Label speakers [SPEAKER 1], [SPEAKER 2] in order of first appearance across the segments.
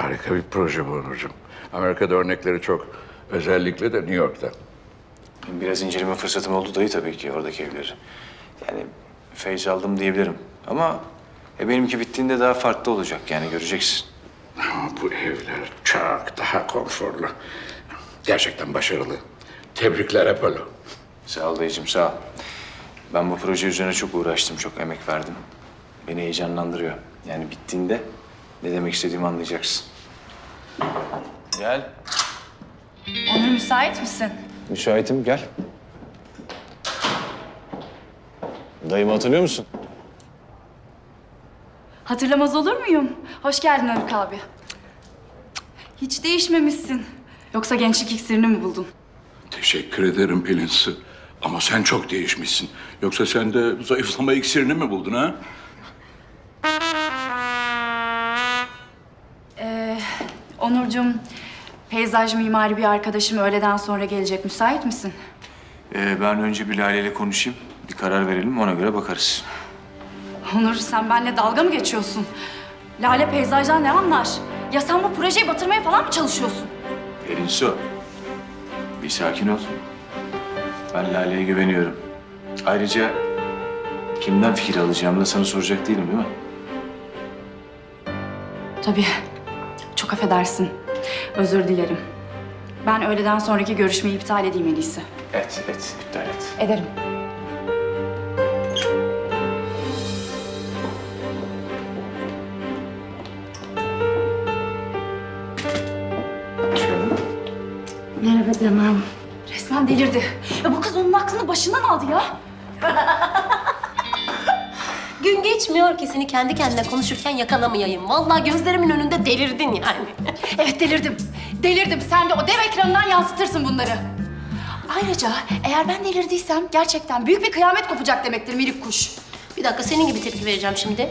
[SPEAKER 1] Harika bir proje bu Onurcuğum. Amerika'da örnekleri çok. Özellikle de New York'ta.
[SPEAKER 2] Biraz inceleme fırsatım oldu dayı tabii ki oradaki evleri. Yani feyz aldım diyebilirim. Ama e, benimki bittiğinde daha farklı olacak yani göreceksin.
[SPEAKER 1] Ama bu evler çok daha konforlu. Gerçekten başarılı. Tebrikler Apollo.
[SPEAKER 2] Sağ ol dayıcığım sağ ol. Ben bu proje üzerine çok uğraştım, çok emek verdim. Beni heyecanlandırıyor. Yani bittiğinde ne demek istediğimi anlayacaksın. Gel.
[SPEAKER 3] Onur müsait misin?
[SPEAKER 2] Müsaitim gel. Dayımı hatırlıyor musun?
[SPEAKER 3] Hatırlamaz olur muyum? Hoş geldin Haluk abi. Hiç değişmemişsin. Yoksa gençlik iksirini mi buldun?
[SPEAKER 1] Teşekkür ederim Pelin Su. Ama sen çok değişmişsin. Yoksa sen de zayıflama iksirini mi buldun ha?
[SPEAKER 3] Onurcuğum, peyzaj mimari bir arkadaşım öğleden sonra gelecek. Müsait misin?
[SPEAKER 2] Ee, ben önce bir Lale ile konuşayım. Bir karar verelim, ona göre bakarız.
[SPEAKER 3] Onur, sen benimle dalga mı geçiyorsun? Lale peyzajdan ne anlar? Ya sen bu projeyi batırmaya falan mı çalışıyorsun?
[SPEAKER 2] Pelin Su, bir sakin ol. Ben Lale'ye güveniyorum. Ayrıca kimden fikir alacağımı da sana soracak değilim değil mi?
[SPEAKER 3] Tabii. Çok affedersin. Özür dilerim. Ben öğleden sonraki görüşmeyi iptal edeyim en iyisi.
[SPEAKER 2] Et, et, iptal et.
[SPEAKER 3] Ederim. Merhaba canım. Resmen delirdi. Ya bu kız onun aklını başından aldı ya.
[SPEAKER 4] Gün geçmiyor ki seni kendi kendine konuşurken yakalamayayım. Vallahi gözlerimin önünde delirdin yani.
[SPEAKER 3] Evet delirdim. Delirdim. Sen de o dev ekranından yansıtırsın bunları. Ayrıca eğer ben delirdiysem gerçekten büyük bir kıyamet kopacak demektir minik kuş.
[SPEAKER 4] Bir dakika senin gibi tepki vereceğim şimdi.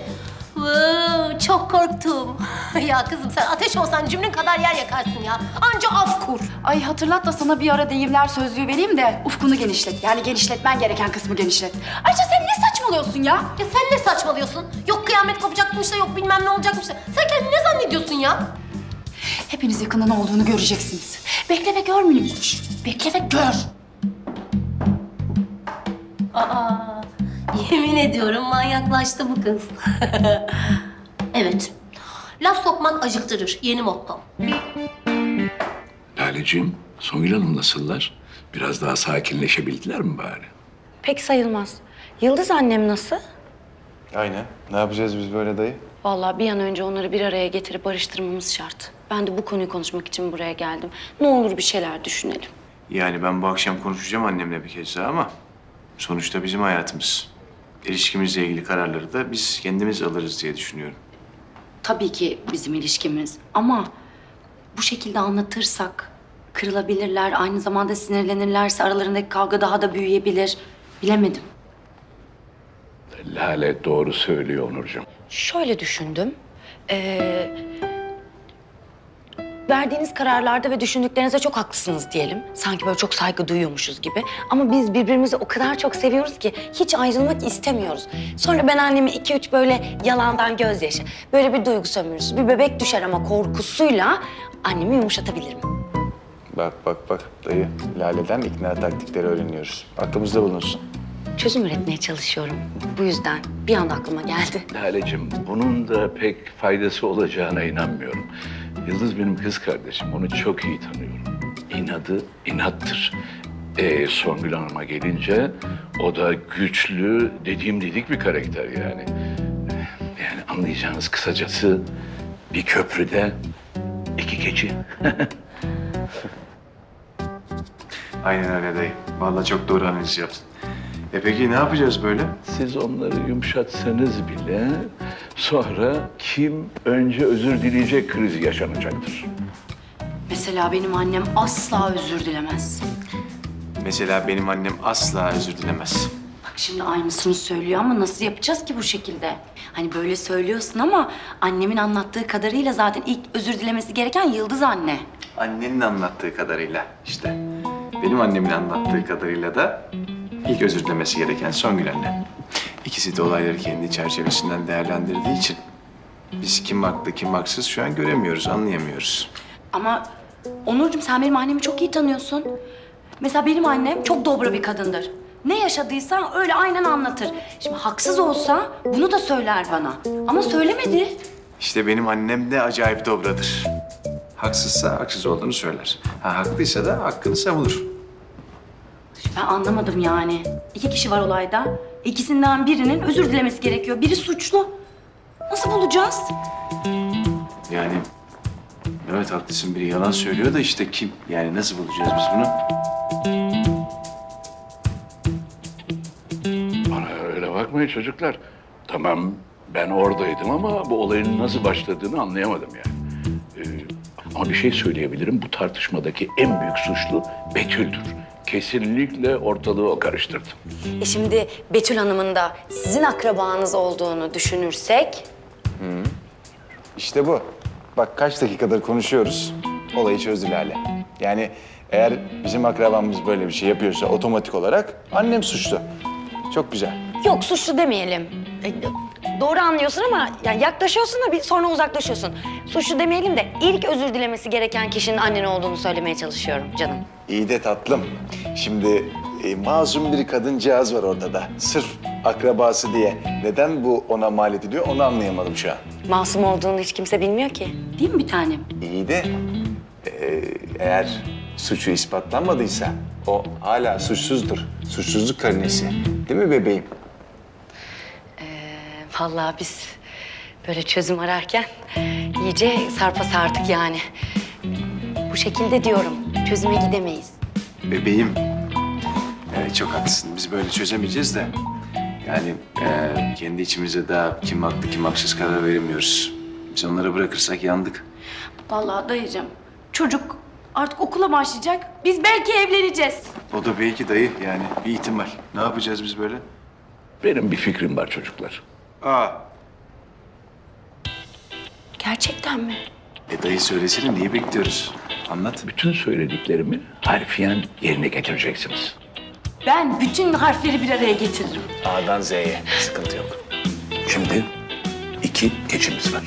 [SPEAKER 4] Vuu, çok korktum. ya kızım sen ateş olsan cümlün kadar yer yakarsın ya. Anca af kur.
[SPEAKER 3] Ay hatırlat da sana bir ara deyimler sözlüğü vereyim de ufkunu genişlet. Yani genişletmen gereken kısmı genişlet. Ayrıca sen ne saçmalıyorsun ya?
[SPEAKER 4] Ya sen ne saçmalıyorsun? Yok kıyamet kopacakmış da yok bilmem ne olacakmış da. Sen kendini ne zannediyorsun ya?
[SPEAKER 3] Hepiniz yakında ne olduğunu göreceksiniz. Bekle ve gör minik kuş. Bekle ve gör.
[SPEAKER 4] Aa, yemin ediyorum manyaklaştı bu kız. evet. Laf sokmak acıktırır. Yeni mottom.
[SPEAKER 1] Laleciğim, Songül Hanım nasıllar? Biraz daha sakinleşebildiler mi bari?
[SPEAKER 5] Pek sayılmaz. Yıldız annem nasıl?
[SPEAKER 2] Aynen. Ne yapacağız biz böyle dayı?
[SPEAKER 5] Vallahi bir an önce onları bir araya getirip barıştırmamız şart. Ben de bu konuyu konuşmak için buraya geldim. Ne olur bir şeyler düşünelim.
[SPEAKER 2] Yani ben bu akşam konuşacağım annemle bir kez daha ama sonuçta bizim hayatımız. İlişkimizle ilgili kararları da biz kendimiz alırız diye düşünüyorum.
[SPEAKER 5] Tabii ki bizim ilişkimiz ama bu şekilde anlatırsak kırılabilirler, aynı zamanda sinirlenirlerse aralarındaki kavga daha da büyüyebilir. Bilemedim.
[SPEAKER 1] Lale doğru söylüyor Onurcuğum.
[SPEAKER 5] Şöyle düşündüm. Ee, verdiğiniz kararlarda ve düşündüklerinize çok haklısınız diyelim. Sanki böyle çok saygı duyuyormuşuz gibi. Ama biz birbirimizi o kadar çok seviyoruz ki hiç ayrılmak istemiyoruz. Sonra ben annemi iki üç böyle yalandan gözyaşı, böyle bir duygu sömürüsü, bir bebek düşer ama korkusuyla annemi yumuşatabilirim.
[SPEAKER 2] Bak bak bak dayı. Lale'den ikna taktikleri öğreniyoruz. Aklımızda bulunsun.
[SPEAKER 5] Çözüm üretmeye çalışıyorum. Bu yüzden bir anda aklıma geldi.
[SPEAKER 1] Lale'cim bunun da pek faydası olacağına inanmıyorum. Yıldız benim kız kardeşim. Onu çok iyi tanıyorum. İnadı inattır. Ee, Songül Hanım'a gelince o da güçlü, dediğim dedik bir karakter yani. Yani anlayacağınız kısacası bir köprüde iki keçi.
[SPEAKER 2] Aynen öyle dayı. Vallahi çok doğru analiz yaptın. E peki ne yapacağız böyle?
[SPEAKER 1] Siz onları yumuşatsanız bile sonra kim önce özür dileyecek krizi yaşanacaktır.
[SPEAKER 3] Mesela benim annem asla özür dilemez.
[SPEAKER 2] Mesela benim annem asla özür dilemez.
[SPEAKER 5] Bak şimdi aynısını söylüyor ama nasıl yapacağız ki bu şekilde? Hani böyle söylüyorsun ama annemin anlattığı kadarıyla zaten ilk özür dilemesi gereken Yıldız anne.
[SPEAKER 2] Annenin anlattığı kadarıyla işte. Benim annemin anlattığı kadarıyla da ilk özür dilemesi gereken Songül anne. İkisi de olayları kendi çerçevesinden değerlendirdiği için Biz kim haklı kim haksız şu an göremiyoruz, anlayamıyoruz.
[SPEAKER 3] Ama Onurcuğum sen benim annemi çok iyi tanıyorsun. Mesela benim annem çok dobra bir kadındır. Ne yaşadıysa öyle aynen anlatır. Şimdi haksız olsa bunu da söyler bana. Ama söylemedi.
[SPEAKER 2] İşte benim annem de acayip dobradır. Haksızsa haksız olduğunu söyler. Ha, haklıysa da hakkını savunur.
[SPEAKER 3] Ben anlamadım yani. İki kişi var olayda. İkisinden birinin özür dilemesi gerekiyor. Biri suçlu. Nasıl bulacağız?
[SPEAKER 2] Yani evet haklısın biri yalan söylüyor da işte kim? Yani nasıl bulacağız biz bunu?
[SPEAKER 1] Bana öyle bakmayın çocuklar. Tamam ben oradaydım ama bu olayın nasıl başladığını anlayamadım yani. Ee, ama bir şey söyleyebilirim. Bu tartışmadaki en büyük suçlu Betül'dür. Kesinlikle ortalığı o karıştırdı.
[SPEAKER 5] E şimdi Betül Hanım'ın da sizin akrabanız olduğunu düşünürsek...
[SPEAKER 6] İşte bu. Bak kaç dakikadır konuşuyoruz. Olayı çözdü Lale. Yani eğer bizim akrabamız böyle bir şey yapıyorsa otomatik olarak annem suçlu. Çok güzel.
[SPEAKER 5] Yok suçlu demeyelim. E, Doğru anlıyorsun ama yani yaklaşıyorsun da bir sonra uzaklaşıyorsun. Suçlu demeyelim de ilk özür dilemesi gereken kişinin annen olduğunu söylemeye çalışıyorum canım.
[SPEAKER 6] İyi de tatlım. Şimdi e, masum bir kadıncağız var ortada. Sırf akrabası diye. Neden bu ona mal ediliyor onu anlayamadım şu an.
[SPEAKER 5] Masum olduğunu hiç kimse bilmiyor ki.
[SPEAKER 3] Değil mi bir tanem?
[SPEAKER 6] İyi de e, eğer suçu ispatlanmadıysa o hala suçsuzdur. Suçsuzluk karinesi. Değil mi bebeğim?
[SPEAKER 5] Vallahi biz böyle çözüm ararken iyice sarpa sardık yani. Bu şekilde diyorum. Çözüme gidemeyiz.
[SPEAKER 2] Bebeğim. Evet çok haklısın. Biz böyle çözemeyeceğiz de. Yani e, kendi içimize daha kim haklı kim haksız karar veremiyoruz. Biz onlara bırakırsak yandık.
[SPEAKER 3] Vallahi dayıcığım. Çocuk artık okula başlayacak. Biz belki evleneceğiz.
[SPEAKER 2] O da belki dayı yani bir ihtimal. Ne yapacağız biz böyle?
[SPEAKER 1] Benim bir fikrim var çocuklar.
[SPEAKER 2] Aa.
[SPEAKER 3] Gerçekten mi?
[SPEAKER 2] E dayı söylesene niye bekliyoruz? Anlat.
[SPEAKER 1] Bütün söylediklerimi harfiyen yerine getireceksiniz.
[SPEAKER 3] Ben bütün harfleri bir araya getiririm.
[SPEAKER 6] A'dan Z'ye. Sıkıntı yok.
[SPEAKER 1] Şimdi iki keçimiz var.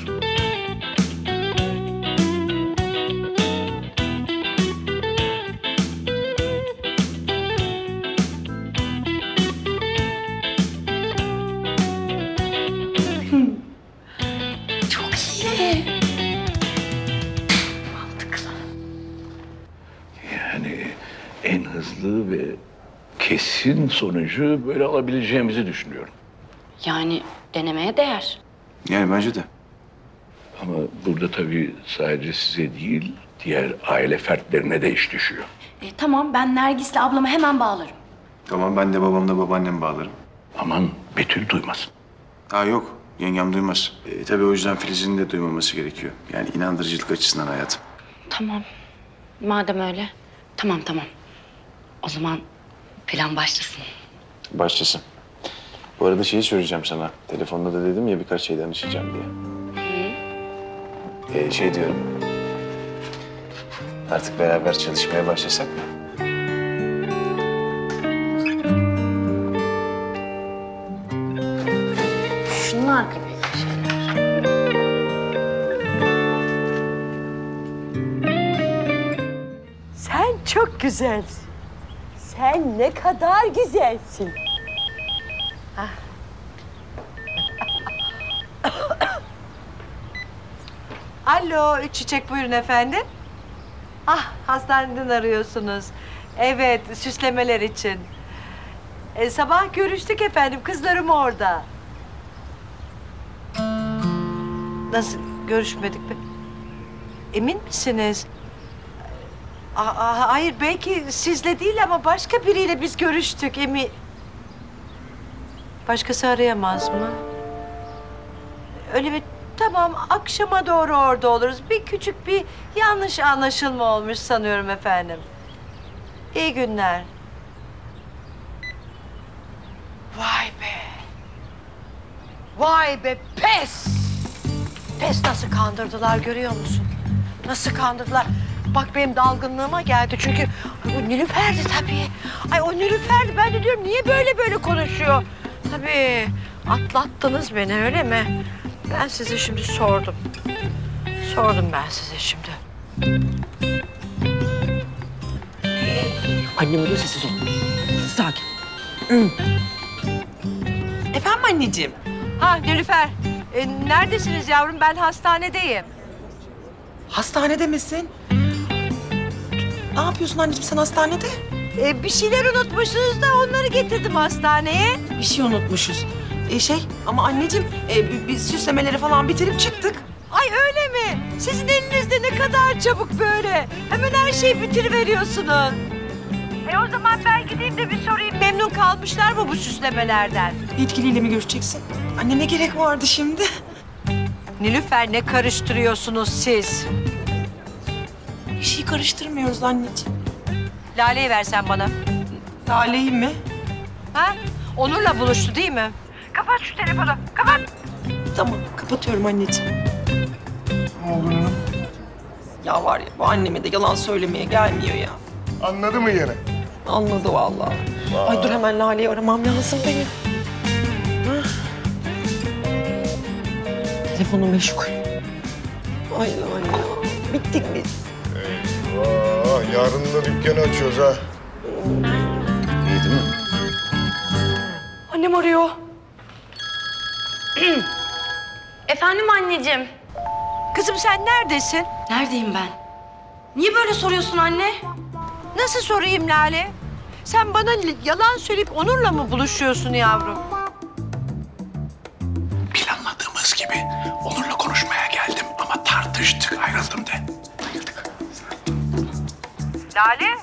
[SPEAKER 1] Kesin sonucu böyle alabileceğimizi düşünüyorum.
[SPEAKER 5] Yani denemeye değer.
[SPEAKER 2] Yani bence de.
[SPEAKER 1] Ama burada tabii sadece size değil, diğer aile fertlerine de iş düşüyor.
[SPEAKER 3] E, tamam ben Nergis'le ablamı hemen bağlarım.
[SPEAKER 2] Tamam ben de babamla babaannem bağlarım.
[SPEAKER 1] Aman Betül duymasın.
[SPEAKER 2] Ha yok yengem duymaz. E, tabii o yüzden Filiz'in de duymaması gerekiyor. Yani inandırıcılık açısından hayatım.
[SPEAKER 5] Tamam. Madem öyle. Tamam tamam. O zaman plan başlasın.
[SPEAKER 6] Başlasın. Bu arada şeyi söyleyeceğim sana. Telefonda da dedim ya birkaç şey danışacağım diye. Ee, şey diyorum. Artık beraber çalışmaya başlasak mı?
[SPEAKER 5] Şunlar gibi şeyler.
[SPEAKER 7] Sen çok güzelsin. Sen ne kadar güzelsin. Ah. Alo, üç çiçek buyurun efendim. Ah, hastaneden arıyorsunuz. Evet, süslemeler için. E, sabah görüştük efendim, kızlarım orada. Nasıl, görüşmedik mi? Emin misiniz? Aa, hayır belki sizle değil ama başka biriyle biz görüştük emin. Başkası arayamaz mı? Öyle mi? Tamam akşama doğru orada oluruz. Bir küçük bir yanlış anlaşılma olmuş sanıyorum efendim. İyi günler. Vay be. Vay be pes. Pes nasıl kandırdılar görüyor musun? Nasıl kandırdılar? Bak benim dalgınlığıma geldi çünkü o Nilüfer'di tabii. Ay o Nilüfer'di. Ben de diyorum niye böyle böyle konuşuyor? Tabii atlattınız beni öyle mi? Ben size şimdi sordum. Sordum ben size şimdi.
[SPEAKER 8] Annem arıyor sessiz ol. Sakin. Efendim anneciğim?
[SPEAKER 7] Ha Nilüfer, e, neredesiniz yavrum? Ben hastanedeyim.
[SPEAKER 8] Hastanede misin? Ne yapıyorsun anneciğim sen hastanede?
[SPEAKER 7] E, bir şeyler unutmuşsunuz da onları getirdim hastaneye.
[SPEAKER 8] Bir şey unutmuşuz. E şey ama anneciğim e, bi- biz süslemeleri falan bitirip çıktık.
[SPEAKER 7] Ay öyle mi? Sizin elinizde ne kadar çabuk böyle. Hemen her şeyi bitiriveriyorsunuz. E o zaman ben gideyim de bir sorayım. Memnun kalmışlar mı bu süslemelerden?
[SPEAKER 8] Yetkiliyle mi görüşeceksin? Anne ne gerek vardı şimdi?
[SPEAKER 7] Nilüfer ne karıştırıyorsunuz siz?
[SPEAKER 8] Karıştırmıyoruz anneciğim.
[SPEAKER 7] Lale'yi versen bana.
[SPEAKER 8] Lale'yi mi?
[SPEAKER 7] Ha? Onur'la buluştu değil mi? Kapat şu telefonu. Kapat.
[SPEAKER 8] Tamam kapatıyorum anneciğim. Ya var ya bu anneme de yalan söylemeye gelmiyor ya.
[SPEAKER 9] Anladı mı yine?
[SPEAKER 8] Anladı vallahi. Ay dur hemen Lale'yi aramam lazım benim. Hah. Telefonu meşgul. Ay Lale ya. Bittik biz.
[SPEAKER 9] Eyvah, yarın da dükkanı açıyoruz ha.
[SPEAKER 6] İyi değil mi?
[SPEAKER 5] Annem arıyor. Efendim anneciğim.
[SPEAKER 7] Kızım sen neredesin?
[SPEAKER 3] Neredeyim ben? Niye böyle soruyorsun anne?
[SPEAKER 7] Nasıl sorayım Lale? Sen bana yalan söyleyip Onur'la mı buluşuyorsun yavrum?
[SPEAKER 1] Planladığımız gibi Onur'la konuşmaya geldim ama tartıştık, ayrıldım de.
[SPEAKER 7] Lale?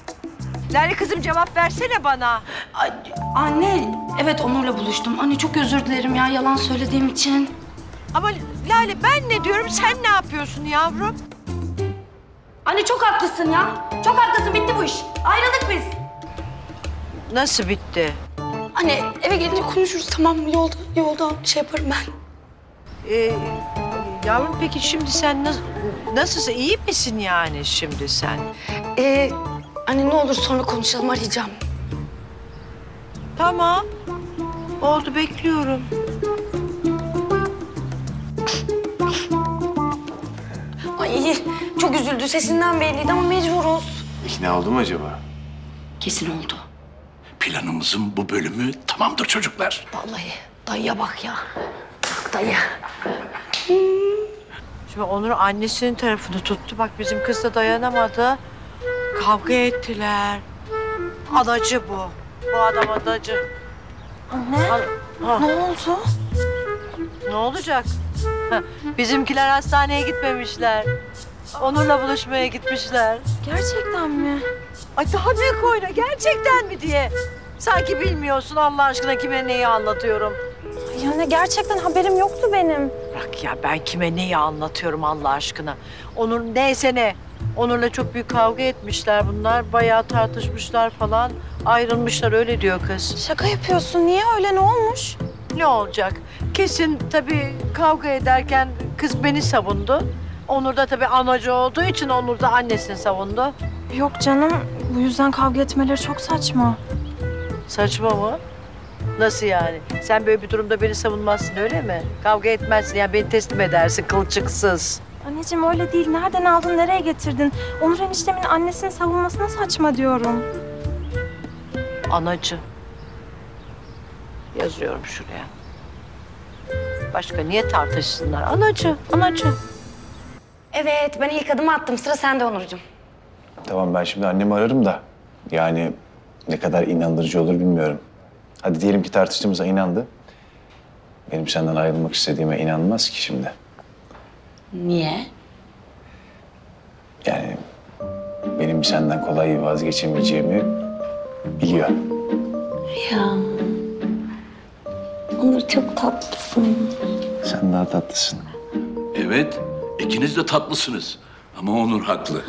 [SPEAKER 7] Lale kızım cevap versene bana.
[SPEAKER 3] Ay, anne, evet Onur'la buluştum. Anne çok özür dilerim ya yalan söylediğim için.
[SPEAKER 7] Ama Lale ben ne diyorum sen ne yapıyorsun yavrum?
[SPEAKER 3] Anne çok haklısın ya. Çok haklısın bitti bu iş. Ayrıldık biz.
[SPEAKER 7] Nasıl bitti?
[SPEAKER 5] Anne eve gelince konuşuruz tamam mı? Yolda, yolda şey yaparım ben.
[SPEAKER 7] Ee, yavrum peki şimdi sen nasıl, nasılsın? iyi misin yani şimdi sen?
[SPEAKER 5] Ee, anne ne olur sonra konuşalım arayacağım.
[SPEAKER 7] Tamam. Oldu bekliyorum.
[SPEAKER 5] Ay çok üzüldü sesinden belliydi ama mecburuz.
[SPEAKER 6] İkna oldu mu acaba?
[SPEAKER 3] Kesin oldu.
[SPEAKER 1] Planımızın bu bölümü tamamdır çocuklar.
[SPEAKER 5] Vallahi dayıya bak ya. Bak dayı.
[SPEAKER 7] Şimdi Onur annesinin tarafını tuttu. Bak bizim kız da dayanamadı. Kavga ettiler. Anacı bu. Bu adam anacı.
[SPEAKER 5] Anne
[SPEAKER 7] Ha,
[SPEAKER 5] ne oldu?
[SPEAKER 7] ne olacak? Ha, Bizimkiler hastaneye gitmemişler. Onur'la buluşmaya gitmişler.
[SPEAKER 5] Gerçekten mi?
[SPEAKER 7] Ay daha büyük oyna gerçekten mi diye. Sanki bilmiyorsun Allah aşkına kime neyi anlatıyorum.
[SPEAKER 10] Yani gerçekten haberim yoktu benim.
[SPEAKER 7] Bırak ya ben kime neyi anlatıyorum Allah aşkına. Onur neyse ne. Onur'la çok büyük kavga etmişler bunlar. Bayağı tartışmışlar falan. Ayrılmışlar öyle diyor kız.
[SPEAKER 10] Şaka yapıyorsun. Niye öyle? Ne olmuş?
[SPEAKER 7] Ne olacak? Kesin tabii kavga ederken kız beni savundu. Onur da tabii anacı olduğu için Onur da annesini savundu.
[SPEAKER 10] Yok canım. Bu yüzden kavga etmeleri çok saçma.
[SPEAKER 7] Saçma mı? Nasıl yani? Sen böyle bir durumda beni savunmazsın öyle mi? Kavga etmezsin yani beni teslim edersin kılçıksız.
[SPEAKER 10] Anneciğim öyle değil. Nereden aldın, nereye getirdin? Onur eniştemin annesini savunmasına saçma diyorum.
[SPEAKER 7] Anacı. Yazıyorum şuraya. Başka niye tartışsınlar? Anacı, anacı.
[SPEAKER 5] Evet ben ilk adımı attım. Sıra sende Onurcuğum.
[SPEAKER 6] Tamam ben şimdi annemi ararım da yani ne kadar inandırıcı olur bilmiyorum. Hadi diyelim ki tartıştığımıza inandı. Benim senden ayrılmak istediğime inanmaz ki şimdi.
[SPEAKER 3] Niye?
[SPEAKER 6] Yani benim senden kolay vazgeçemeyeceğimi biliyor.
[SPEAKER 5] Ya. Onur çok tatlısın.
[SPEAKER 6] Sen daha tatlısın.
[SPEAKER 1] Evet, ikiniz de tatlısınız. Ama Onur haklı.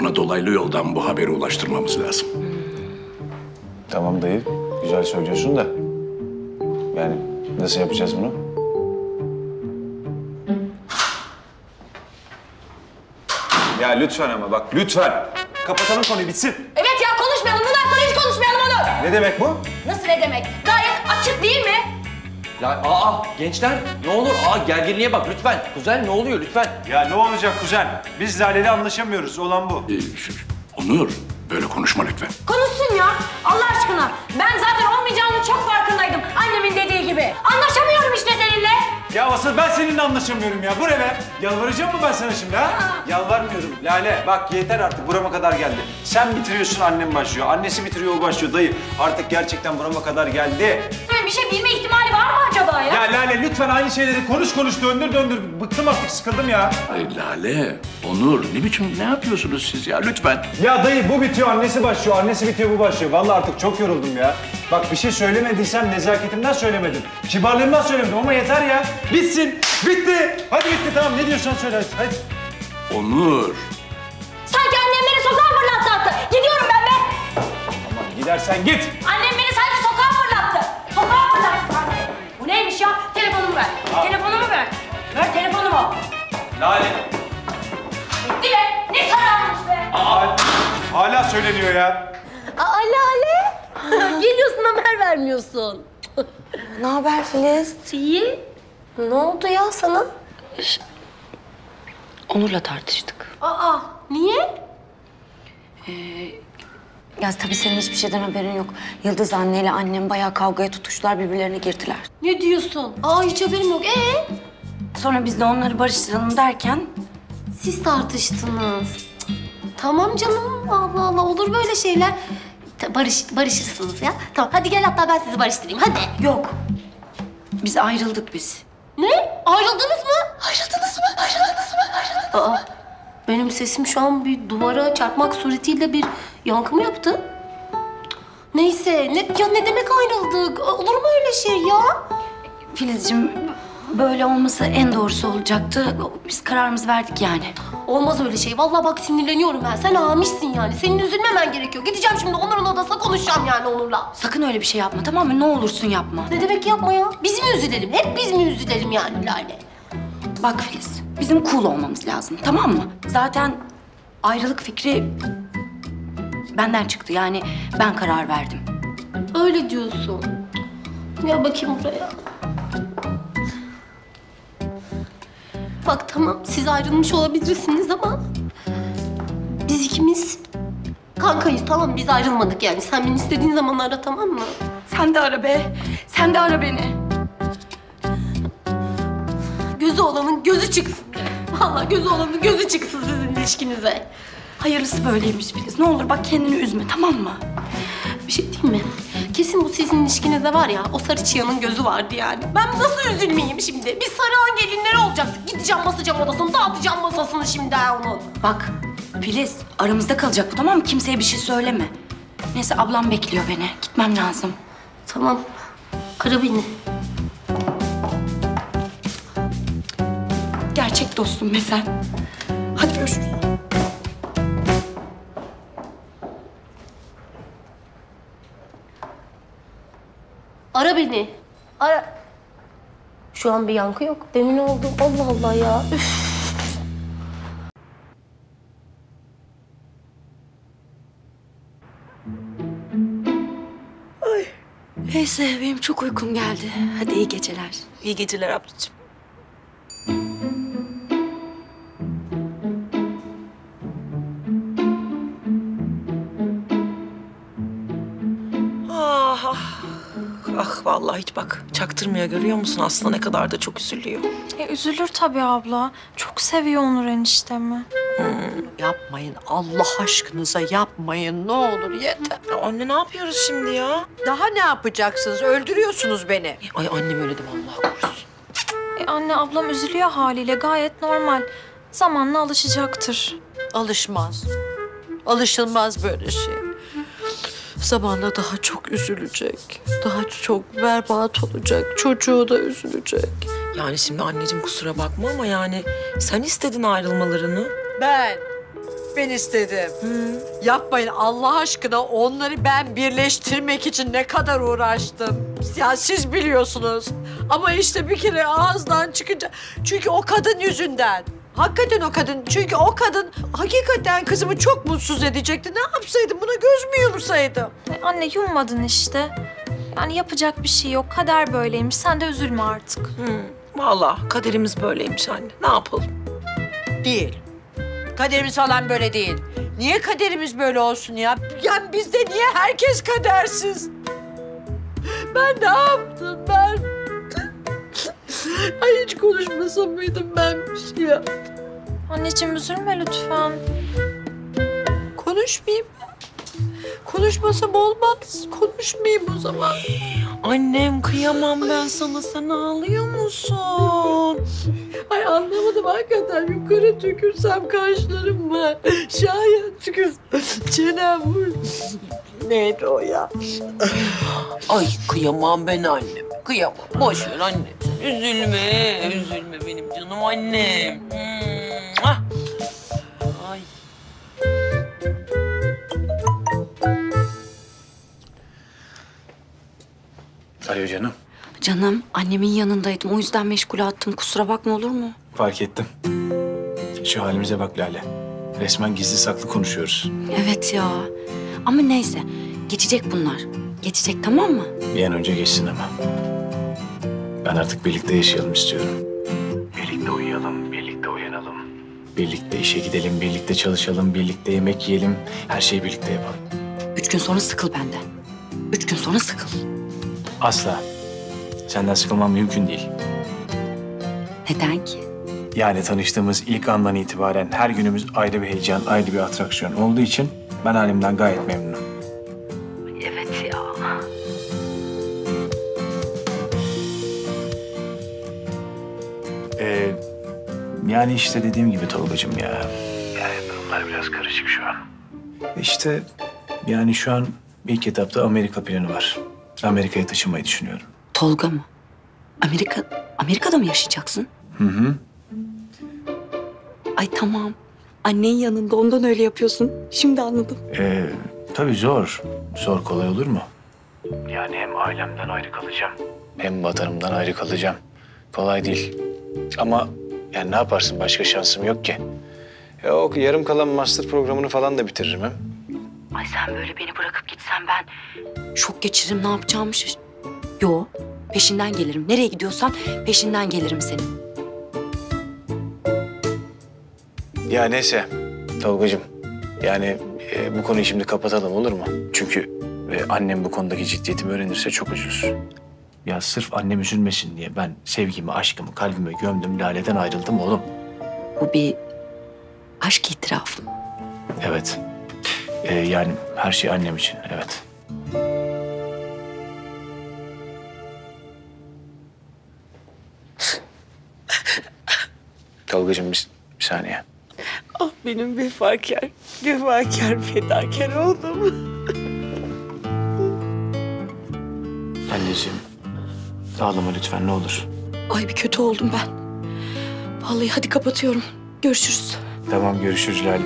[SPEAKER 1] Ona dolaylı yoldan bu haberi ulaştırmamız lazım.
[SPEAKER 6] Tamam dayı, güzel söylüyorsun da. Yani nasıl yapacağız bunu? Ya lütfen ama bak lütfen. Kapatalım konuyu bitsin.
[SPEAKER 3] Evet ya konuşmayalım. Bundan sonra hiç konuşmayalım Onur.
[SPEAKER 6] Ne demek bu?
[SPEAKER 3] Nasıl ne demek? Gayet açık değil mi?
[SPEAKER 11] Ya aa gençler ne olur aa gerginliğe bak lütfen. Kuzen ne oluyor lütfen.
[SPEAKER 12] Ya ne olacak kuzen? Biz Lale'yle anlaşamıyoruz. Olan bu.
[SPEAKER 1] Ee, Onur, böyle konuşma lütfen.
[SPEAKER 3] Konuşsun ya Allah aşkına. Ben zaten olmayacağını çok farkındaydım. Annemin dediği gibi. Anlaşamıyorum işte seninle.
[SPEAKER 12] Ya asıl ben seninle anlaşamıyorum ya. Bu ne be? Yalvaracağım mı ben sana şimdi ha? Yalvarmıyorum. Lale bak yeter artık burama kadar geldi. Sen bitiriyorsun annem başlıyor. Annesi bitiriyor o başlıyor. Dayı artık gerçekten burama kadar geldi.
[SPEAKER 3] Bir şey bilme acaba ya?
[SPEAKER 12] Ya Lale lütfen aynı şeyleri konuş konuş döndür döndür. Bıktım artık sıkıldım ya.
[SPEAKER 1] Ay Lale, Onur ne biçim ne yapıyorsunuz siz ya lütfen.
[SPEAKER 12] Ya dayı bu bitiyor annesi başlıyor. Annesi bitiyor bu başlıyor. Vallahi artık çok yoruldum ya. Bak bir şey söylemediysem nezaketimden söylemedim. Kibarlığımdan söylemedim ama yeter ya. Bitsin. Bitti. Hadi bitti tamam ne diyorsan söyle hadi.
[SPEAKER 1] Onur.
[SPEAKER 3] Sanki annem beni sokağa fırlattı attı. Gidiyorum ben be.
[SPEAKER 12] Tamam gidersen git.
[SPEAKER 3] Annem Telefonumu ver. Telefonumu ver. Ver telefonumu.
[SPEAKER 12] Lale.
[SPEAKER 3] Bitti be. Ne kararmış be.
[SPEAKER 12] Aa, hala söyleniyor ya.
[SPEAKER 4] Aa Lale. Geliyorsun haber vermiyorsun.
[SPEAKER 5] Ne haber Filiz?
[SPEAKER 4] İyi. Ne oldu ya sana?
[SPEAKER 5] Onur'la tartıştık.
[SPEAKER 4] Aa niye?
[SPEAKER 5] Ya tabii senin hiçbir şeyden haberin yok. Yıldız anneyle annem bayağı kavgaya tutuştular, birbirlerine girdiler.
[SPEAKER 4] Ne diyorsun? Aa hiç haberim yok. Ee?
[SPEAKER 5] Sonra biz de onları barıştıralım derken
[SPEAKER 4] Siz tartıştınız. Cık, Tamam canım. Allah Allah olur böyle şeyler. Ta- Barış, barışırsınız ya. Tamam hadi gel hatta ben sizi barıştırayım. Hadi.
[SPEAKER 5] yok. Biz ayrıldık biz.
[SPEAKER 4] Ne? Ayrıldınız mı? Ayrıldınız mı? Ayrıldınız mı? Ayrıldınız mı? Aa, benim sesim şu an bir duvara çarpmak suretiyle bir yankı mı yaptı? Neyse, ne, ya ne demek ayrıldık? Olur mu öyle şey ya?
[SPEAKER 5] Filizciğim böyle olması en doğrusu olacaktı. Biz kararımızı verdik yani.
[SPEAKER 4] Olmaz öyle şey. Vallahi bak sinirleniyorum ben. Sen amişsin yani. Senin üzülmemen gerekiyor. Gideceğim şimdi Onur'un odasına konuşacağım yani Onur'la.
[SPEAKER 5] Sakın öyle bir şey yapma tamam mı? Ne olursun yapma.
[SPEAKER 4] Ne demek yapma ya? Biz mi üzülelim? Hep biz mi üzülelim yani Lale?
[SPEAKER 5] Bak Filiz, bizim cool olmamız lazım tamam mı? Zaten ayrılık fikri benden çıktı. Yani ben karar verdim.
[SPEAKER 4] Öyle diyorsun. Ya bakayım buraya. Bak tamam siz ayrılmış olabilirsiniz ama biz ikimiz kankayız tamam biz ayrılmadık yani. Sen beni istediğin zaman ara tamam mı?
[SPEAKER 5] Sen de ara be. Sen de ara beni.
[SPEAKER 4] Gözü olanın gözü çıksın. Vallahi gözü olanın gözü çıksın sizin ilişkinize.
[SPEAKER 5] Hayırlısı böyleymiş Filiz. Ne olur bak kendini üzme tamam mı?
[SPEAKER 4] Bir şey diyeyim mi? Kesin bu sizin ilişkinizde var ya, o sarı çıyanın gözü vardı yani. Ben nasıl üzülmeyeyim şimdi? Biz Sarıhan gelinleri olacaktık. Gideceğim basacağım odasını, dağıtacağım masasını şimdi ha onun.
[SPEAKER 5] Bak Filiz aramızda kalacak bu tamam mı? Kimseye bir şey söyleme. Neyse ablam bekliyor beni. Gitmem lazım.
[SPEAKER 4] Tamam, ara beni.
[SPEAKER 5] Gerçek dostum be sen. Hadi görüşürüz.
[SPEAKER 4] Beni. Ara. Şu an bir yankı yok. Demin oldu. Allah Allah ya. Üf.
[SPEAKER 5] Neyse benim çok uykum geldi. Hadi iyi geceler.
[SPEAKER 8] İyi geceler ablacığım. Ah vallahi hiç bak çaktırmıyor görüyor musun Aslı ne kadar da çok üzülüyor.
[SPEAKER 10] E, üzülür tabii abla. Çok seviyor Onur eniştemi.
[SPEAKER 7] Yapmayın Allah aşkınıza yapmayın ne olur yeter.
[SPEAKER 8] Ya anne ne yapıyoruz şimdi ya?
[SPEAKER 7] Daha ne yapacaksınız? Öldürüyorsunuz beni.
[SPEAKER 8] Ay annem öyle deme Allah korusun.
[SPEAKER 10] E, anne ablam üzülüyor haliyle gayet normal. Zamanla alışacaktır.
[SPEAKER 7] Alışmaz. Alışılmaz böyle şey. Zamanla daha çok üzülecek. Daha çok berbat olacak. Çocuğu da üzülecek.
[SPEAKER 8] Yani şimdi anneciğim kusura bakma ama yani sen istedin ayrılmalarını.
[SPEAKER 7] Ben. Ben istedim. Yapmayın Allah aşkına onları ben birleştirmek için ne kadar uğraştım. Ya siz biliyorsunuz. Ama işte bir kere ağızdan çıkınca... Çünkü o kadın yüzünden. Hakikaten o kadın. Çünkü o kadın hakikaten kızımı çok mutsuz edecekti. Ne yapsaydım? Buna göz mü yumsaydım?
[SPEAKER 10] E, anne yummadın işte. Yani yapacak bir şey yok. Kader böyleymiş. Sen de üzülme artık.
[SPEAKER 8] Hı, vallahi kaderimiz böyleymiş anne. Ne yapalım?
[SPEAKER 7] Değil. Kaderimiz falan böyle değil. Niye kaderimiz böyle olsun ya? Yani bizde niye herkes kadersiz? Ben ne yaptım ben? Ay hiç konuşmasam mıydım ben bir şey ya?
[SPEAKER 10] Anneciğim üzülme lütfen.
[SPEAKER 7] Konuşmayayım. Konuşmasam olmaz. Konuşmayayım o zaman.
[SPEAKER 8] Annem kıyamam ben sana. Sen ağlıyor musun?
[SPEAKER 7] Ay anlamadım hakikaten. Yukarı tükürsem kaşlarım mı? Şayet tükür. Çenem vur. Neydi o ya?
[SPEAKER 8] Ay kıyamam ben annem. Kıyamam. Boş ver annem. Üzülme. Üzülme benim canım annem. Mua. Ay.
[SPEAKER 2] Alo canım.
[SPEAKER 5] Canım annemin yanındaydım. O yüzden meşgule attım. Kusura bakma olur mu?
[SPEAKER 2] Fark ettim. Şu halimize bak Lale. Resmen gizli saklı konuşuyoruz.
[SPEAKER 5] Evet ya. Ama neyse. Geçecek bunlar. Geçecek tamam mı?
[SPEAKER 2] Bir an önce geçsin ama. Ben artık birlikte yaşayalım istiyorum. Birlikte uyuyalım, birlikte uyanalım. Birlikte işe gidelim, birlikte çalışalım, birlikte yemek yiyelim. Her şeyi birlikte yapalım.
[SPEAKER 5] Üç gün sonra sıkıl benden. Üç gün sonra sıkıl.
[SPEAKER 2] Asla. Senden sıkılmam mümkün değil.
[SPEAKER 5] Neden ki?
[SPEAKER 2] Yani tanıştığımız ilk andan itibaren her günümüz ayrı bir heyecan, ayrı bir atraksiyon olduğu için ben halimden gayet memnunum. Yani işte dediğim gibi Tolga'cığım ya. Yani durumlar biraz karışık şu an. İşte yani şu an ilk etapta Amerika planı var. Amerika'ya taşınmayı düşünüyorum.
[SPEAKER 5] Tolga mı? Amerika, Amerika'da mı yaşayacaksın?
[SPEAKER 2] Hı hı.
[SPEAKER 5] Ay tamam. Annen yanında ondan öyle yapıyorsun. Şimdi anladım.
[SPEAKER 2] Ee, tabii zor. Zor kolay olur mu? Yani hem ailemden ayrı kalacağım. Hem vatanımdan ayrı kalacağım. Kolay değil. Ama yani ne yaparsın başka şansım yok ki. Ya o yarım kalan master programını falan da bitiririm hem.
[SPEAKER 5] Ay sen böyle beni bırakıp gitsen ben şok geçiririm ne yapacağımı şaş... Yo peşinden gelirim. Nereye gidiyorsan peşinden gelirim senin.
[SPEAKER 2] Ya neyse Tolgacığım. Yani e, bu konuyu şimdi kapatalım olur mu? Çünkü e, annem bu konudaki ciddiyetimi öğrenirse çok üzülür. Ya sırf annem üzülmesin diye ben sevgimi, aşkımı, kalbime gömdüm, Lale'den ayrıldım oğlum.
[SPEAKER 5] Bu bir aşk itirafı.
[SPEAKER 2] Evet. Ee, yani her şey annem için, evet. Tolgacığım bir, bir saniye.
[SPEAKER 8] Ah benim vefakar, vefakar, fedakar oğlum.
[SPEAKER 2] Anneciğim, ağlama lütfen ne olur.
[SPEAKER 5] Ay bir kötü oldum ben. Vallahi hadi kapatıyorum. Görüşürüz.
[SPEAKER 2] Tamam görüşürüz Lale.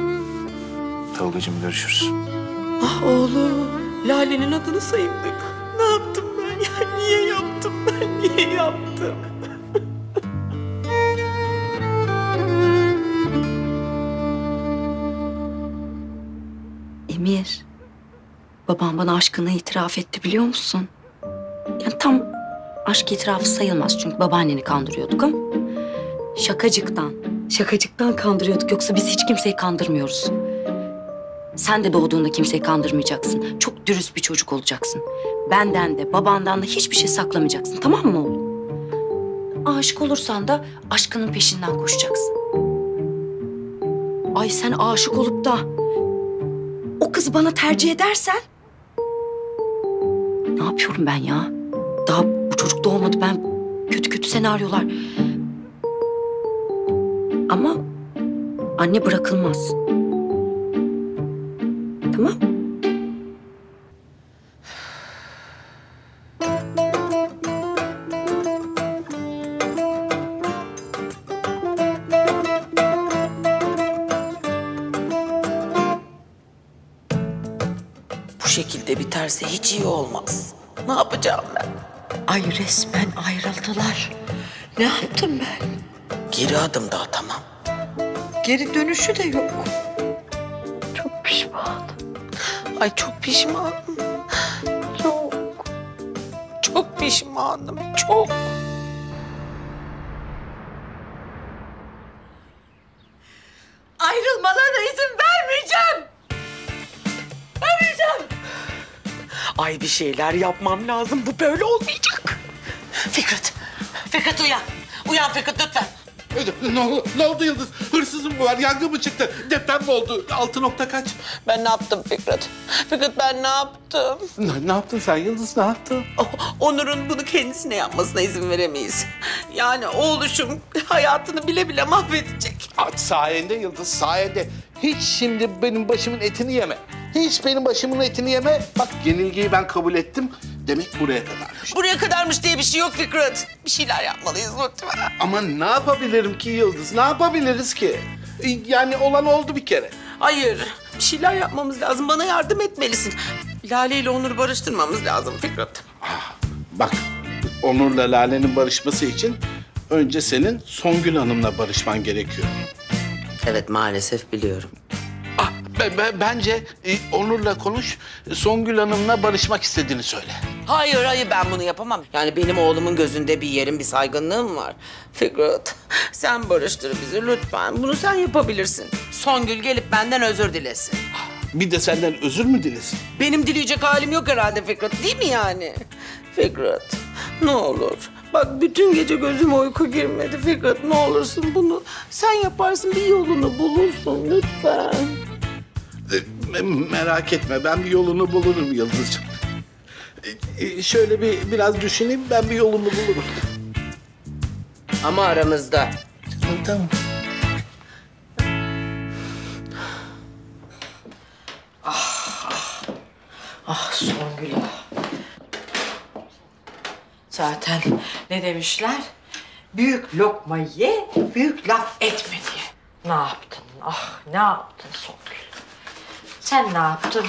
[SPEAKER 2] Tolgacığım görüşürüz.
[SPEAKER 8] Ah oğlum, Lale'nin adını sayımdık. Ne yaptım ben ya? Niye yaptım ben? Niye yaptım?
[SPEAKER 5] Emir, babam bana aşkını itiraf etti biliyor musun? Yani tam aşk itirafı sayılmaz çünkü babaanneni kandırıyorduk ama... Şakacıktan, şakacıktan kandırıyorduk yoksa biz hiç kimseyi kandırmıyoruz. Sen de doğduğunda kimseyi kandırmayacaksın. Çok dürüst bir çocuk olacaksın. Benden de babandan da hiçbir şey saklamayacaksın tamam mı oğlum? Aşık olursan da aşkının peşinden koşacaksın. Ay sen aşık olup da o kızı bana tercih edersen... Ne yapıyorum ben ya? Daha çocuk doğmadı. Ben kötü kötü senaryolar... Ama anne bırakılmaz. Tamam?
[SPEAKER 8] Bu şekilde biterse hiç iyi olmaz. Ne yapacağım ben?
[SPEAKER 7] Ay resmen ayrıldılar. Ne yaptım ben?
[SPEAKER 8] Geri adım da atamam.
[SPEAKER 7] Geri dönüşü de yok.
[SPEAKER 8] Çok pişman. Ay çok pişman. Çok. pişmanım, çok. Ay bir şeyler yapmam lazım. Bu böyle olmayacak. Fikret, Fikret uyan. Uyan Fikret lütfen.
[SPEAKER 13] Ne oldu, ne oldu Yıldız? Hırsızım mı var? Yangın mı çıktı? Deprem mi oldu? Altı nokta kaç?
[SPEAKER 8] Ben ne yaptım Fikret? Fikret ben ne yaptım?
[SPEAKER 13] Ne, ne yaptın sen Yıldız? Ne yaptın?
[SPEAKER 8] Oh, Onur'un bunu kendisine yapmasına izin veremeyiz. Yani oğluşum hayatını bile bile mahvedecek.
[SPEAKER 13] At sayende Yıldız, sayende. Hiç şimdi benim başımın etini yeme. Hiç benim başımın etini yeme. Bak yenilgiyi ben kabul ettim. Demek buraya kadarmış.
[SPEAKER 8] Buraya kadarmış diye bir şey yok Fikret. Bir şeyler yapmalıyız lütfen.
[SPEAKER 13] Ama ne yapabilirim ki Yıldız? Ne yapabiliriz ki? Yani olan oldu bir kere.
[SPEAKER 8] Hayır, bir şeyler yapmamız lazım. Bana yardım etmelisin. Lale ile Onur'u barıştırmamız lazım Fikret.
[SPEAKER 13] Bak Onur'la Lale'nin barışması için önce senin Songül Hanım'la barışman gerekiyor.
[SPEAKER 8] Evet maalesef biliyorum.
[SPEAKER 13] Be- be- bence e, Onur'la konuş, Songül Hanım'la barışmak istediğini söyle.
[SPEAKER 8] Hayır hayır ben bunu yapamam. Yani benim oğlumun gözünde bir yerim, bir saygınlığım var. Fikret sen barıştır bizi lütfen. Bunu sen yapabilirsin. Songül gelip benden özür dilesin.
[SPEAKER 13] Bir de senden özür mü dilesin?
[SPEAKER 8] Benim dileyecek halim yok herhalde Fikret değil mi yani? Fikret ne olur. Bak bütün gece gözüme uyku girmedi Fikret ne olursun bunu sen yaparsın bir yolunu bulursun lütfen.
[SPEAKER 13] Me- merak etme, ben bir yolunu bulurum Yıldız'cığım. E, e, şöyle bir biraz düşüneyim, ben bir yolunu bulurum.
[SPEAKER 8] Ama aramızda.
[SPEAKER 13] Tamam.
[SPEAKER 7] Ah Songül ah. Zaten ne demişler? Büyük lokma ye, büyük laf etme diye. Ne yaptın? Ah ne yaptın? Sen ne yaptın?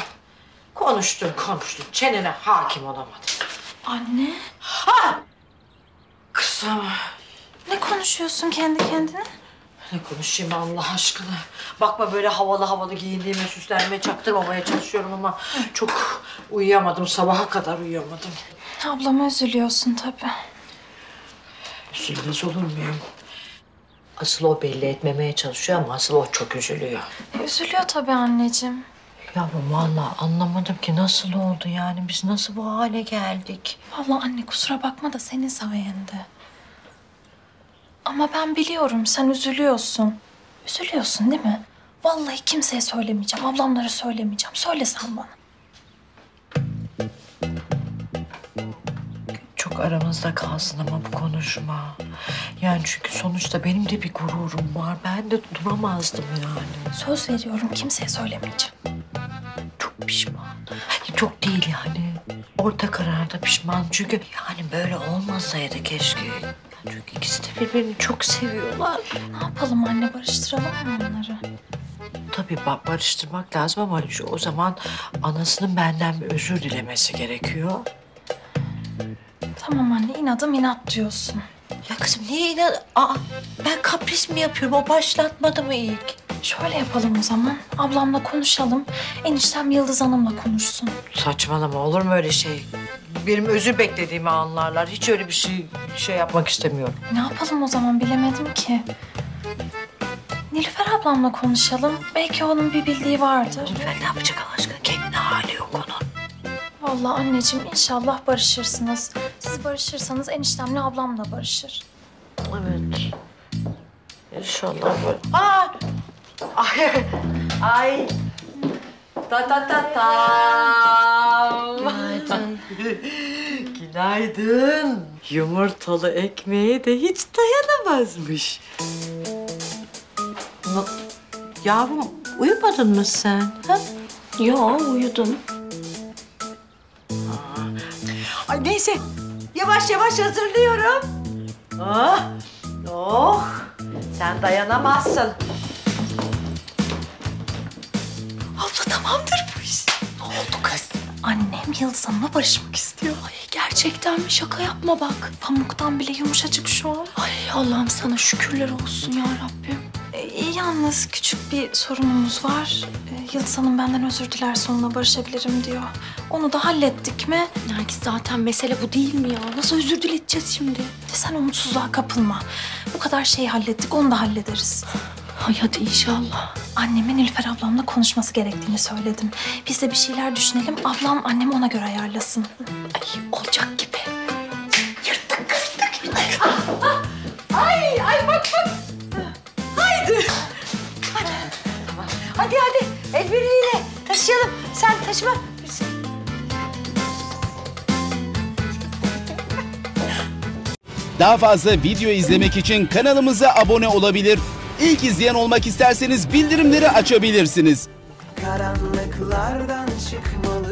[SPEAKER 7] Konuştun konuştun. Çenene hakim olamadın.
[SPEAKER 10] Anne,
[SPEAKER 7] Ha! Kızım.
[SPEAKER 10] ne konuşuyorsun kendi kendine?
[SPEAKER 7] Ne konuşayım Allah aşkına? Bakma böyle havalı havalı giyindiğime, süslenmeye, çaktırmamaya çalışıyorum ama çok uyuyamadım. Sabaha kadar uyuyamadım.
[SPEAKER 10] Ablama üzülüyorsun tabii.
[SPEAKER 7] Üzülmez olur muyum? Asıl o belli etmemeye çalışıyor ama asıl o çok üzülüyor.
[SPEAKER 10] E, üzülüyor tabii anneciğim.
[SPEAKER 7] Yavrum vallahi anlamadım ki nasıl oldu yani biz nasıl bu hale geldik?
[SPEAKER 10] Vallahi anne kusura bakma da senin sayende. Ama ben biliyorum sen üzülüyorsun. Üzülüyorsun değil mi? Vallahi kimseye söylemeyeceğim. Ablamlara söylemeyeceğim. Söylesen bana.
[SPEAKER 7] Çok aramızda kalsın ama bu konuşma. Yani çünkü sonuçta benim de bir gururum var. Ben de duramazdım yani.
[SPEAKER 10] Söz veriyorum kimseye söylemeyeceğim.
[SPEAKER 7] Pişman. Çok değil yani. Orta kararda pişman. Çünkü yani böyle olmasaydı keşke. Çünkü ikisi de birbirini çok seviyorlar.
[SPEAKER 10] Ne yapalım anne barıştıralım mı onları?
[SPEAKER 7] Tabii ba- barıştırmak lazım ama şu, o zaman anasının benden bir özür dilemesi gerekiyor.
[SPEAKER 10] Tamam anne inadım inat diyorsun.
[SPEAKER 7] Ya kızım niye inan... Aa, ben kapris mi yapıyorum? O başlatmadı mı ilk?
[SPEAKER 10] Şöyle yapalım o zaman. Ablamla konuşalım. Eniştem Yıldız Hanım'la konuşsun.
[SPEAKER 7] Saçmalama olur mu öyle şey? Benim özür beklediğimi anlarlar. Hiç öyle bir şey şey yapmak istemiyorum.
[SPEAKER 10] Ne yapalım o zaman bilemedim ki. Nilüfer ablamla konuşalım. Belki onun bir bildiği vardır.
[SPEAKER 7] Ben ne yapacak Allah aşkına? Kendine hali yok onun.
[SPEAKER 10] Vallahi anneciğim inşallah barışırsınız. Siz barışırsanız eniştemle ablam da barışır.
[SPEAKER 7] Evet. İnşallah böyle. Aa! Ay! Ay! Ta ta ta ta! Günaydın. Günaydın. Yumurtalı ekmeğe de hiç dayanamazmış. Na- Yavrum uyumadın mı sen? Ha?
[SPEAKER 10] Yo uyudum.
[SPEAKER 7] Ay neyse. Yavaş yavaş hazırlıyorum. Oh. Oh. Sen dayanamazsın.
[SPEAKER 10] Abla tamamdır bu iş. Ne oldu kız? Annem Yıldız Hanım'la barışmak istiyor. Ay gerçekten mi? Şaka yapma bak. Pamuktan bile yumuşacık şu an. Ay Allah'ım sana şükürler olsun ya Rabbim.
[SPEAKER 7] E, iyi
[SPEAKER 10] yalnız küçük bir sorunumuz var. Ee, Yıldız Hanım benden özür diler sonuna barışabilirim diyor. Onu da hallettik mi?
[SPEAKER 5] Nergis zaten mesele bu değil mi ya? Nasıl özür dileteceğiz şimdi?
[SPEAKER 10] Sen umutsuzluğa kapılma. Bu kadar şeyi hallettik, onu da hallederiz.
[SPEAKER 5] Ay hadi inşallah.
[SPEAKER 10] Anneme Nilüfer ablamla konuşması gerektiğini söyledim. Biz de bir şeyler düşünelim, ablam annemi ona göre ayarlasın.
[SPEAKER 5] Ay olacak gibi.
[SPEAKER 7] Ay ay bak bak. Haydi. Hadi. Hadi hadi. El birliğiyle taşıyalım. Sen taşıma.
[SPEAKER 14] Daha fazla video izlemek için kanalımıza abone olabilir. İlk izleyen olmak isterseniz bildirimleri açabilirsiniz.
[SPEAKER 15] karanlıklardan çıkmalı